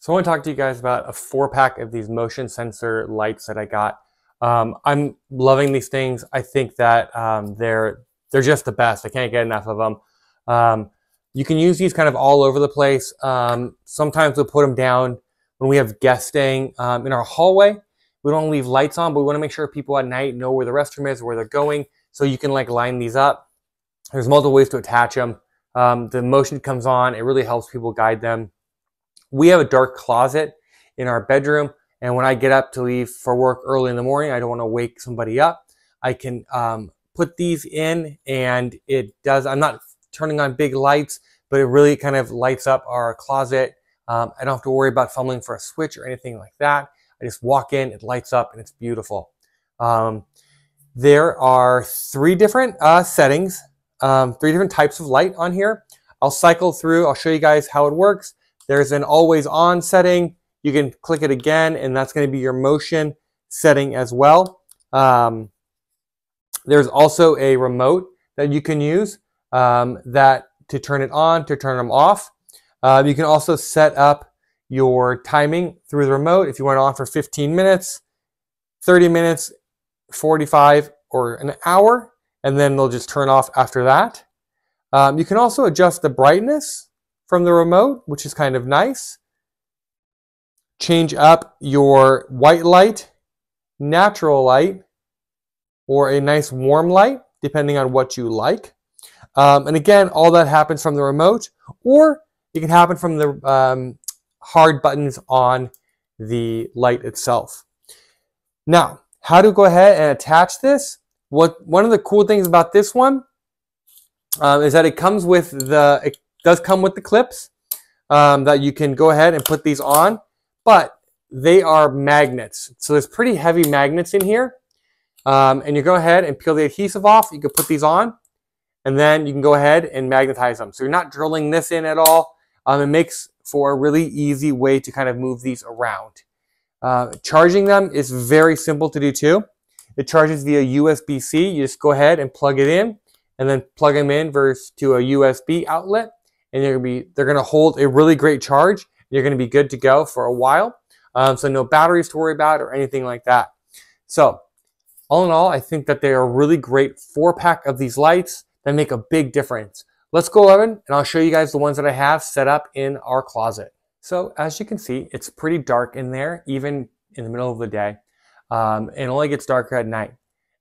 So I want to talk to you guys about a four pack of these motion sensor lights that I got. Um, I'm loving these things. I think that um, they're they're just the best. I can't get enough of them. Um, you can use these kind of all over the place. Um, sometimes we'll put them down when we have guests staying um, in our hallway. We don't leave lights on, but we want to make sure people at night know where the restroom is, where they're going. So you can like line these up. There's multiple ways to attach them. Um, the motion comes on. It really helps people guide them. We have a dark closet in our bedroom. And when I get up to leave for work early in the morning, I don't want to wake somebody up. I can um, put these in and it does, I'm not turning on big lights, but it really kind of lights up our closet. Um, I don't have to worry about fumbling for a switch or anything like that. I just walk in, it lights up and it's beautiful. Um, there are three different uh, settings, um, three different types of light on here. I'll cycle through, I'll show you guys how it works. There's an always on setting. You can click it again and that's gonna be your motion setting as well. Um, there's also a remote that you can use um, that to turn it on, to turn them off. Uh, you can also set up your timing through the remote. If you want it on for 15 minutes, 30 minutes, 45, or an hour, and then they'll just turn off after that. Um, you can also adjust the brightness from the remote, which is kind of nice. Change up your white light, natural light, or a nice warm light, depending on what you like. Um, and again, all that happens from the remote, or it can happen from the um, hard buttons on the light itself. Now, how to go ahead and attach this? What one of the cool things about this one um, is that it comes with the does come with the clips um, that you can go ahead and put these on, but they are magnets. So there's pretty heavy magnets in here. Um, and you go ahead and peel the adhesive off. You can put these on and then you can go ahead and magnetize them. So you're not drilling this in at all. Um, it makes for a really easy way to kind of move these around. Uh, charging them is very simple to do too. It charges via USB-C. You just go ahead and plug it in and then plug them in versus to a USB outlet and they're gonna be they're gonna hold a really great charge. You're gonna be good to go for a while. Um, so no batteries to worry about or anything like that. So all in all, I think that they are a really great four pack of these lights that make a big difference. Let's go over and I'll show you guys the ones that I have set up in our closet. So as you can see, it's pretty dark in there, even in the middle of the day. Um, it only gets darker at night.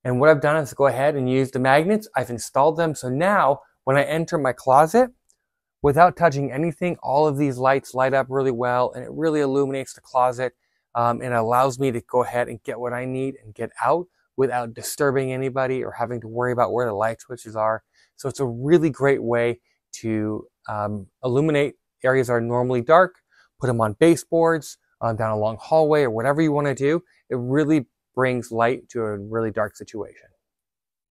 And what I've done is go ahead and use the magnets. I've installed them. So now when I enter my closet, without touching anything, all of these lights light up really well and it really illuminates the closet um, and allows me to go ahead and get what I need and get out without disturbing anybody or having to worry about where the light switches are. So it's a really great way to um, illuminate areas that are normally dark, put them on baseboards, uh, down a long hallway or whatever you want to do. It really brings light to a really dark situation.